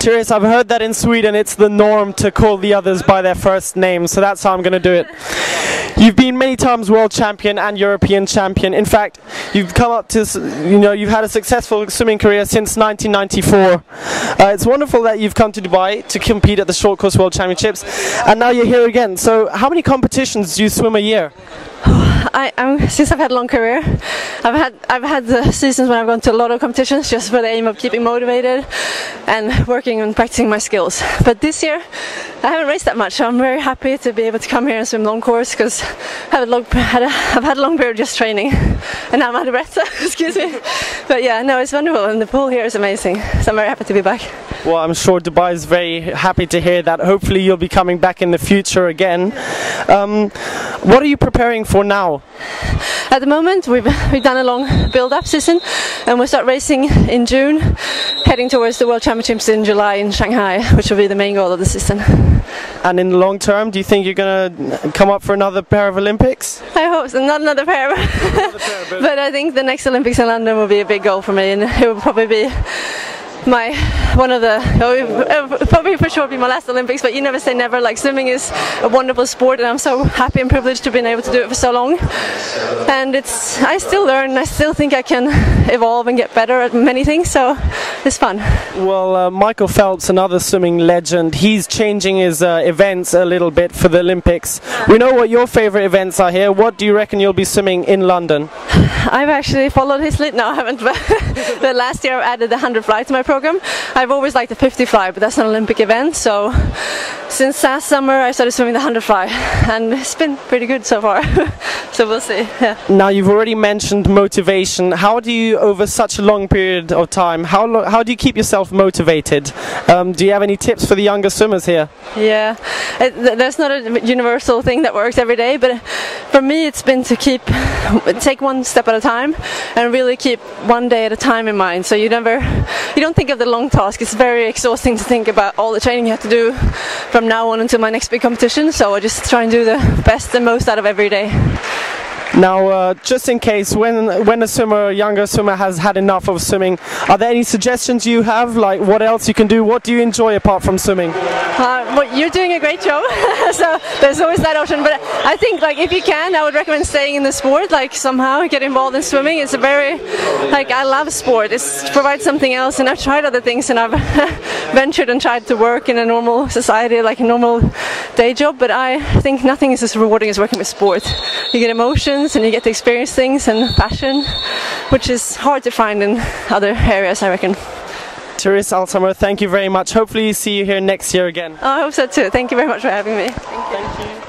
Therese, I've heard that in Sweden it's the norm to call the others by their first name, so that's how I'm going to do it. You've been many times world champion and European champion. In fact, you've come up to, you know, you've had a successful swimming career since 1994. Uh, it's wonderful that you've come to Dubai to compete at the short course world championships, and now you're here again. So, how many competitions do you swim a year? I, I'm, since I've had a long career, I've had I've had the seasons when I've gone to a lot of competitions just for the aim of keeping motivated and working and practicing my skills. But this year, I haven't raced that much, so I'm very happy to be able to come here and swim long course because I've had a long had a, I've had a long period just training, and now I'm out of breath. Excuse me. But yeah, no, it's wonderful, and the pool here is amazing. So I'm very happy to be back. Well, I'm sure Dubai is very happy to hear that. Hopefully, you'll be coming back in the future again. Um, what are you preparing for now? At the moment, we've, we've done a long build-up season, and we'll start racing in June, heading towards the World Championships in July in Shanghai, which will be the main goal of the season. And in the long term, do you think you're going to come up for another pair of Olympics? I hope so. Not another pair, but I think the next Olympics in London will be a big goal for me, and it will probably be my one of the it probably for sure be my last Olympics. But you never say never. Like swimming is a wonderful sport, and I'm so happy and privileged to have been able to do it for so long. And it's I still learn. I still think I can evolve and get better at many things. So it's fun. Well, uh, Michael Phelps, another swimming legend, he's changing his uh, events a little bit for the Olympics. We know what your favorite events are here. What do you reckon you'll be swimming in London? I've actually followed his lead. No, I haven't. But, but last year I added the 100 fly to my program. I've always liked the 50 fly, but that's an Olympic event. So since last summer I started swimming the 100 fly, and it's been pretty good so far. so we'll see. Yeah. Now, you've already mentioned motivation. How do you, over such a long period of time, how, how do you keep yourself motivated? Um, do you have any tips for the younger swimmers here? Yeah, it, th- there's not a universal thing that works every day, but for me, it's been to keep take one step at a time and really keep one day at a time in mind. So you never, you don't think of the long task. It's very exhausting to think about all the training you have to do from now on until my next big competition. So I just try and do the best and most out of every day. Now, uh, just in case, when when a swimmer, younger swimmer, has had enough of swimming, are there any suggestions you have? Like, what else you can do? What do you enjoy apart from swimming? Uh, well, you're doing a great job, so there's always that option. But I think, like, if you can, I would recommend staying in the sport. Like, somehow get involved in swimming. It's a very, like, I love sport. It provides something else, and I've tried other things, and I've ventured and tried to work in a normal society, like a normal day job. But I think nothing is as rewarding as working with sport. You get emotions, and you get to experience things and passion, which is hard to find in other areas, I reckon. Therese Alshammar, thank you very much. Hopefully, see you here next year again. Oh, I hope so too. Thank you very much for having me. Thank you.